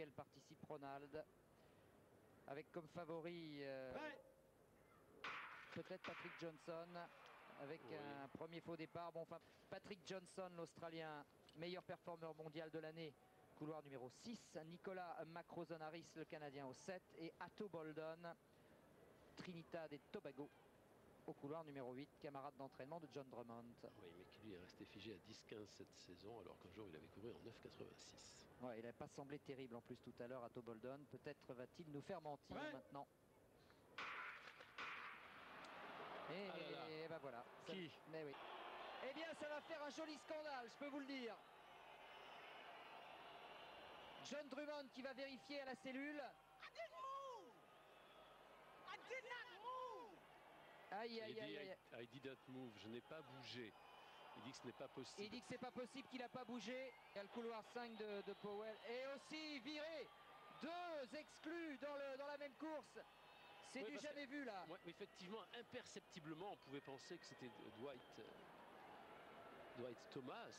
auquel participe Ronald. Avec comme favori euh, peut-être Patrick Johnson avec un premier faux départ. Bon, enfin, Patrick Johnson, l'Australien, meilleur performeur mondial de l'année, couloir numéro 6. Nicolas Macrozonaris, le Canadien, au 7. Et Atto Boldon, Trinidad et Tobago, au couloir numéro 8, camarade d'entraînement de John Drummond. Oui, mais qui lui est resté figé à 10-15 cette saison, alors qu'un jour il avait couru en 9,86. Ouais, il n'a pas semblé terrible en plus tout à l'heure, Atto Boldon. Peut-être va-t-il nous faire mentir maintenant. Et, Ah ben voilà. Ça- Qui? Mais oui. Eh bien, ça va faire un joli scandale, je peux vous le dire. John Drummond qui va vérifier à la cellule. Aïe, Il aïe, dit aïe, aïe. I, I didn't move, je n'ai pas bougé. Il dit que ce n'est pas Il possible. dit que c'est pas possible qu'il n'a pas bougé. Il y a le couloir 5 de, de Powell. Et aussi viré. Deux exclus dans, le, dans la même course. C'est Oui, du jamais vu là. Ouais, effectivement, imperceptiblement, on pouvait penser que c'était Dwight, euh, Dwight Thomas.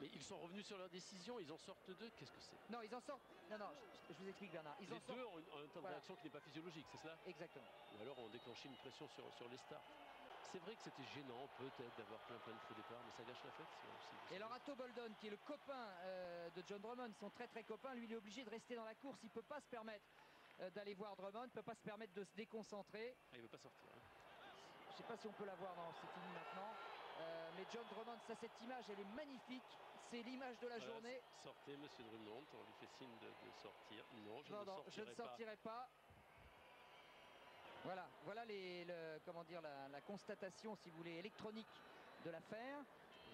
Mais ils sont revenus sur leur décision, ils en sortent deux. Qu'est-ce que c'est? Non, ils en sortent. Non, non, je, je vous explique Bernard. Ils Les en deux ont, un temps Voilà. réaction qui n'est pas physiologique, c'est cela Exactement. Ou alors ont déclenché une pression sur, sur les starts. C'est vrai que c'était gênant peut-être d'avoir plein plein de faux départs, mais ça gâche la fête. Et alors. Atto Boldon, qui est le copain euh, de John Drummond, sont très très copains, lui il est obligé de rester dans la course, il peut pas se permettre euh, d'aller voir Drummond, il peut pas se permettre de se déconcentrer. Ah, il ne veut pas sortir. hein. Je sais pas si on peut la voir, non, c'est fini maintenant. Euh, mais John Drummond, ça cette image, elle est magnifique, c'est l'image de la Voilà, journée. Sortez, monsieur Drummond, on lui fait signe de, de sortir. Non, je non, ne non, sortirai je ne pas. sortirai pas. Voilà, voilà les, le- comment dire, la, la constatation, si vous voulez, électronique de l'affaire.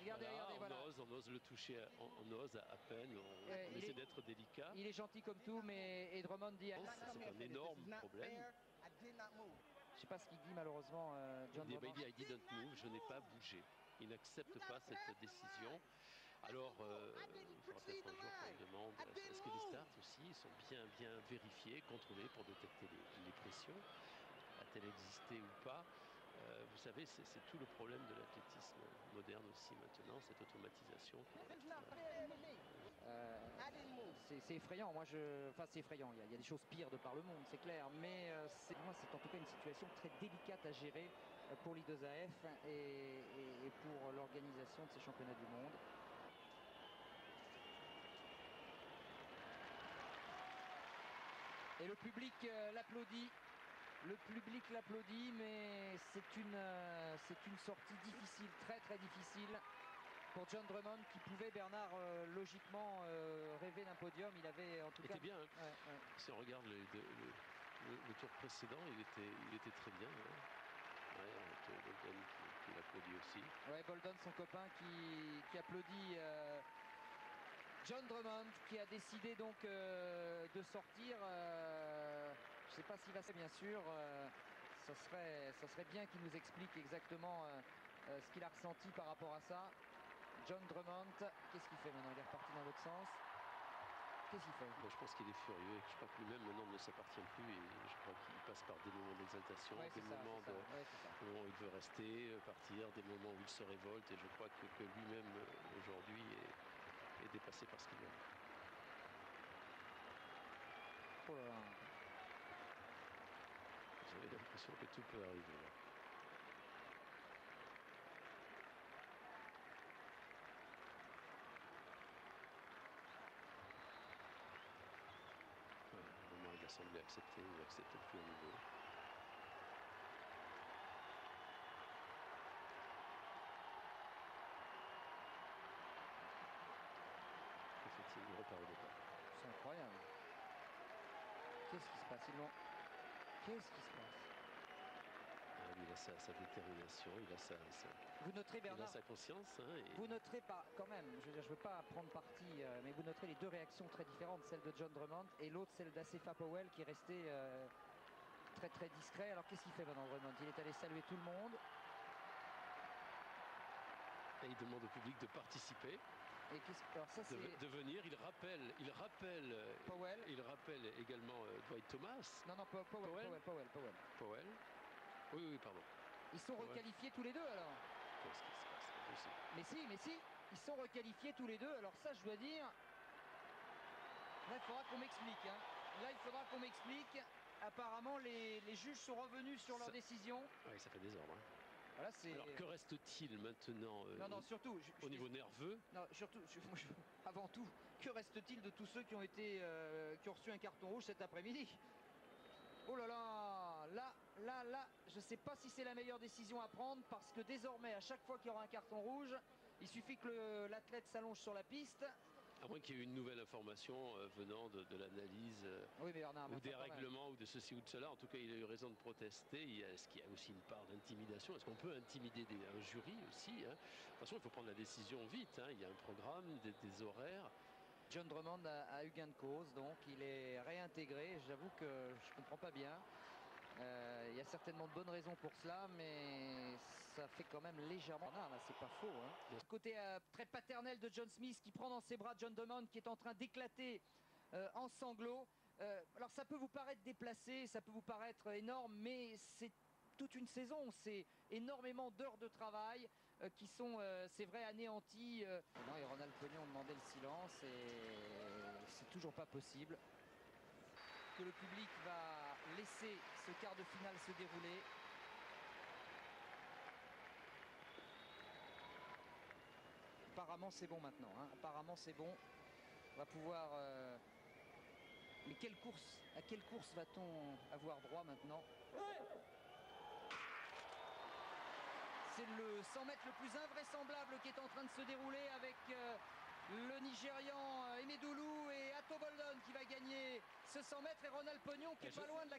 Regardez, Voilà, regardez, on voilà. ose, on ose le toucher, on, on ose à, à peine, on, Euh, on essaie est- d'être délicat. Il est gentil comme tout, mais et Drummond dit, c'est un énorme problème. je sais pas ce qu'il dit malheureusement, euh, John Il dit, bah, Drummond. il dit, I didn't move, je n'ai pas bougé. Il n'accepte pas cette décision. Alors, euh, peut-être un jour qu'on demande est-ce que les starts aussi sont bien, bien vérifiés, contrôlés pour détecter les, les pressions? A-t-elle existé ou pas? Euh, Vous savez, c'est tout le problème de l'athlétisme moderne aussi maintenant, cette automatisation. Euh, c'est effrayant. Moi, je, enfin, c'est effrayant. Il y, a, il y a des choses pires de par le monde, c'est clair. Mais euh, c'est, moi, c'est en tout cas une situation très délicate à gérer euh, pour l'I2AF et, et- et pour l'organisation de ces championnats du monde. Et le public euh, l'applaudit. Le public l'applaudit, mais c'est une, euh, c'est une sortie difficile, très très difficile pour John Drummond qui pouvait, Bernard, euh, logiquement euh, rêver d'un podium. Il avait en tout était cas. bien. hein. Ouais, ouais. Si on regarde le, le- le- le tour précédent, il était, il était très bien. Ouais, avec, Bolton qui, qui l'applaudit aussi. Ouais, Boldon, son copain, qui, qui applaudit John Drummond, qui a décidé donc euh, de sortir. euh, je ne sais pas s'il va bien sûr. euh, ça, serait, ça serait bien qu'il nous explique exactement euh, ce qu'il a ressenti par rapport à ça. John Drummond, qu'est-ce qu'il fait maintenant? Il est reparti dans l'autre sens. Qu'est-ce qu'il fait? Moi, je pense qu'il est furieux je crois que lui-même maintenant ne s'appartient plus et je crois qu'il passe par des moments d'exaltation, Ouais, des ça, moments de Ouais, où il veut rester, partir, des moments où il se révolte et je crois que, que lui-même aujourd'hui est dépassé par ce qu'il aime. Oh là là. J'avais l'impression que tout peut arriver. là. Voilà, au où il a semblé accepter, il n'accepte plus à nouveau. Effectivement, il repart au départ. C'est incroyable. Qu'est-ce qui se passe Qu'est-ce qui se passe Ah, Il a sa, sa détermination, il a sa, sa- Vous noterez, il a Bernard, sa conscience. hein, et- Vous noterez pas, quand même, je veux dire, je veux pas prendre parti, euh, mais vous noterez les deux réactions très différentes, celle de John Drummond et l'autre, celle d'Asefa Powell, qui est resté euh, très très discret. Alors qu'est-ce qu'il fait maintenant, Drummond? Il est allé saluer tout le monde. et il demande au public de participer, alors ça de, venir. Il rappelle, il rappelle, euh, Powell. il rappelle également euh, Dwight Thomas, Non non Powell, Powell, Powell Powell, Powell. Oui, oui, pardon. Ils sont Ouais. requalifiés tous les deux alors. Qu'est-ce qui se passe? Possible. Mais si, mais si, ils sont requalifiés tous les deux. Alors ça, je dois dire, Là, il faudra qu'on m'explique. hein. Là, il faudra qu'on m'explique. Apparemment, les, les juges sont revenus sur leur Ça- décision. Oui, ça fait désordre. hein. Voilà. Alors que reste-t-il maintenant euh, Non, non, surtout. je- au niveau nerveux? Non, surtout, avant tout, que reste-t-il de tous ceux qui ont été, euh, qui ont reçu un carton rouge cet après-midi? Oh là là, là, là, là, je ne sais pas si c'est la meilleure décision à prendre parce que désormais, à chaque fois qu'il y aura un carton rouge, il suffit que l'athlète s'allonge sur la piste. À moins qu'il y ait eu une nouvelle information euh, venant de, de l'analyse euh, Oui, ou des règlements ou de ceci ou de cela. En tout cas, il a eu raison de protester. Est-ce qu'il y a aussi une part d'intimidation Est-ce qu'on peut intimider des- un jury aussi hein? De toute façon, il faut prendre la décision vite. hein. Il y a un programme, des, des horaires. John Drummond a, a eu gain de cause, donc il est réintégré. J'avoue que je ne comprends pas bien. Euh, il y a certainement de bonnes raisons pour cela, mais ça fait quand même légèrement. Non, là, c'est pas faux. hein. Côté euh, très paternel de John Smith qui prend dans ses bras John Drummond qui est en train d'éclater euh, en sanglots. Euh, alors ça peut vous paraître déplacé, ça peut vous paraître énorme, mais c'est toute une saison, c'est énormément d'heures de travail qui sont, c'est vrai, anéanties. non, et Ronald Pognon demandait le silence et c'est toujours pas possible que le public va laisser ce quart de finale se dérouler. Apparemment c'est bon maintenant, hein. apparemment c'est bon. On va pouvoir... euh, Mais quelle course À quelle course va-t-on avoir droit maintenant C'est le 100 mètres le plus invraisemblable qui est en train de se dérouler avec euh, le Nigérian euh, Emedoulou et Atto Boldon qui va gagner ce 100 mètres et Ronald Pognon qui Et est pas loin de la.